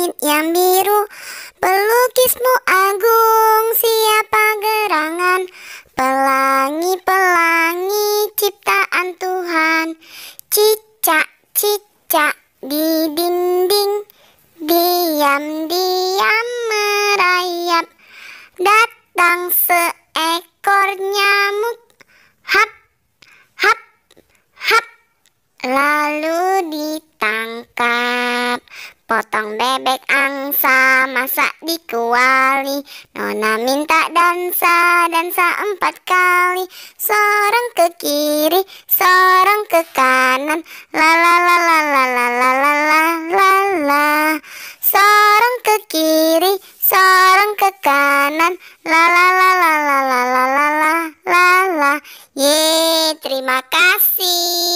langit yang biru Pelukismu agung siapa gerangan? Pelangi-pelangi ciptaan Tuhan. Cicak-cicak di dinding Diam-diam merayap. Datang seekor nyamuk Hap, hap, hap Lalu di Potong bebek angsa masak di kuali Nona minta dansa, dansa empat kali Seorang ke kiri, seorang ke kanan La la la la la la la la la la la Seorang ke kiri, seorang ke kanan La la la la la la la la la la la Ye, terima kasih